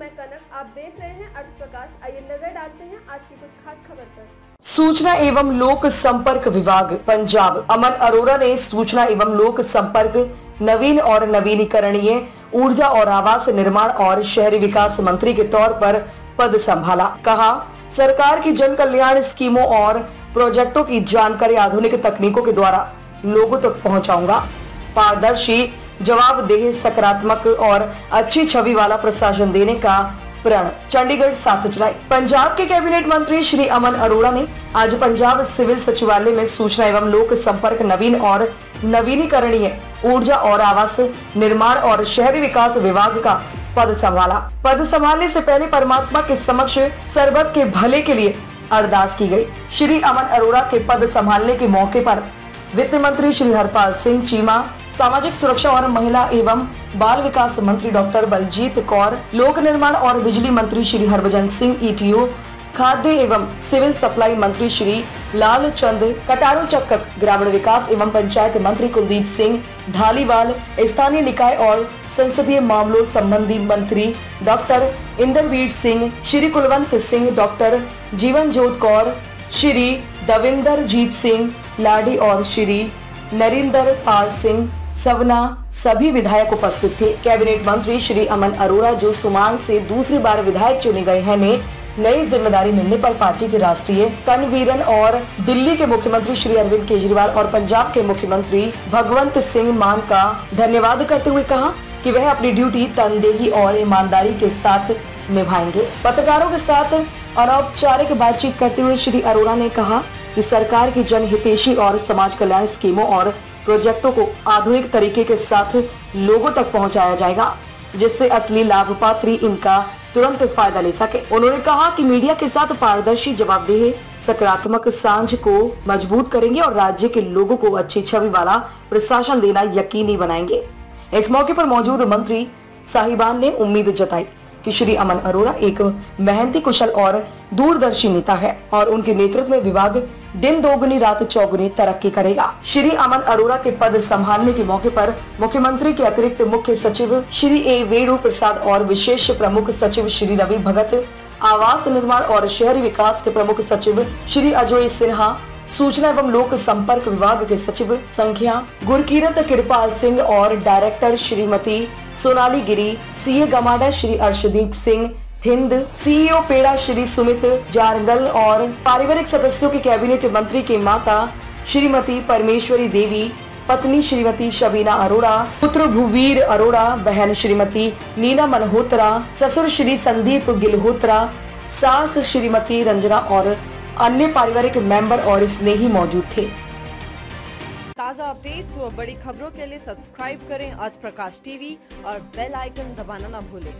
मैं कनक, आप देख रहे हैं अर्थ प्रकाश। आइए नज़र डालते हैं आज की कुछ खास खबर पर। सूचना एवं लोक संपर्क विभाग, पंजाब। अमन अरोरा ने सूचना एवं लोक संपर्क, नवीन और नवीनीकरणीय ऊर्जा और आवास निर्माण और शहरी विकास मंत्री के तौर पर पद संभाला। कहा, सरकार की जन कल्याण स्कीमों और प्रोजेक्टों की जानकारी आधुनिक तकनीकों के द्वारा लोगों तक तो पहुंचाऊँगा। पारदर्शी जवाबदेह सकारात्मक और अच्छी छवि वाला प्रशासन देने का प्रण। चंडीगढ़ सात जुलाई। पंजाब के कैबिनेट मंत्री श्री अमन अरोड़ा ने आज पंजाब सिविल सचिवालय में सूचना एवं लोक संपर्क नवीन और नवीनीकरणीय ऊर्जा और आवास निर्माण और शहरी विकास विभाग का पद संभाला। पद संभालने से पहले परमात्मा के समक्ष सरबत के भले के लिए अरदास की गई। श्री अमन अरोड़ा के पद संभालने के मौके पर वित्त मंत्री श्री हरपाल सिंह चीमा सामाजिक सुरक्षा और महिला एवं बाल विकास मंत्री डॉक्टर बलजीत कौर, लोक निर्माण और बिजली मंत्री श्री हरभजन सिंह ईटीओ खाद्य एवं सिविल सप्लाई मंत्री श्री लाल चंद, कटारू चक्कक ग्रामीण विकास एवं पंचायत मंत्री कुलदीप सिंह, ढालीवाल, स्थानीय निकाय और संसदीय मामलों संबंधी मंत्री डॉक्टर इंद्रवीर सिंह, श्री कुलवंत सिंह, डॉक्टर जीवन जोत कौर, श्री दविंदर जीत सिंह, लाडी और श्री नरिंदर पाल सिंह सवना सभी विधायक उपस्थित थे। कैबिनेट मंत्री श्री अमन अरोड़ा, जो सुमान से दूसरी बार विधायक चुने गए हैं, ने नई ज़िम्मेदारी मिलने पर पार्टी के राष्ट्रीय कनवीरन और दिल्ली के मुख्यमंत्री श्री अरविंद केजरीवाल और पंजाब के मुख्यमंत्री भगवंत सिंह मान का धन्यवाद करते हुए कहा कि वह अपनी ड्यूटी तनदेही और ईमानदारी के साथ निभाएँगे। पत्रकारों के साथ अनौपचारिक बातचीत करते हुए श्री अरोड़ा ने कहा कि सरकार की जनहितेशी और समाज कल्याण स्कीमों और प्रोजेक्टों को आधुनिक तरीके के साथ लोगों तक पहुँचाया जाएगा, जिससे असली लाभ पात्री इनका तुरंत फ़ायदा ले सके। उन्होंने कहा कि मीडिया के साथ पारदर्शी जवाबदेह सकारात्मक साँझ को मज़बूत करेंगे और राज्य के लोगों को अच्छी छवि वाला प्रशासन देना यकीनी बनाएँगे। इस मौके पर मौजूद मंत्री साहिबान ने उम्मीद जताई। कि श्री अमन अरोड़ा एक मेहनती, कुशल और दूरदर्शी नेता है और उनके नेतृत्व में विभाग दिन दोगुनी, रात चौगुनी तरक्की करेगा। श्री अमन अरोड़ा के पद संभालने के मौके पर मुख्यमंत्री के अतिरिक्त मुख्य सचिव श्री ए वेणु प्रसाद और विशेष प्रमुख सचिव श्री रवि भगत, आवास निर्माण और शहरी विकास के प्रमुख सचिव श्री अजोय सिन्हा सूचना एवं लोक संपर्क विभाग के सचिव संख्या गुरकीरत कृपाल सिंह और director Shrimati Sonali Giri, CA GMADA Shri Arshdeep Singh, Thind CEO PEDA Shri Sumit Jargal और पारिवारिक सदस्यों के कैबिनेट मंत्री के माता श्रीमती परमेश्वरी देवी, पत्नी श्रीमती शबीना अरोड़ा, पुत्र भूवीर अरोड़ा, बहन श्रीमती नीना मल्होत्रा ससुर श्री संदीप गिलहोत्रा, सास श्रीमती रंजना और अन्य पारिवारिक मेंबर और स्नेही मौजूद थे। ताज़ा अपडेट्स और बड़ी खबरों के लिए सब्सक्राइब करें आज प्रकाश टीवी और बेल आइकन दबाना न भूलें।